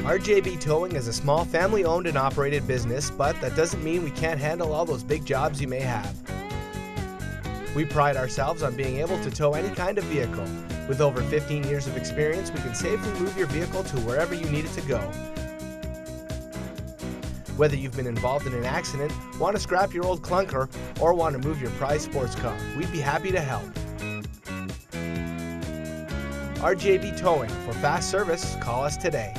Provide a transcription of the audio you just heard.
RJB Towing is a small family owned and operated business, but that doesn't mean we can't handle all those big jobs you may have. We pride ourselves on being able to tow any kind of vehicle. With over 15 years of experience, we can safely move your vehicle to wherever you need it to go. Whether you've been involved in an accident, want to scrap your old clunker, or want to move your prized sports car, we'd be happy to help. RJB Towing. For fast service, call us today.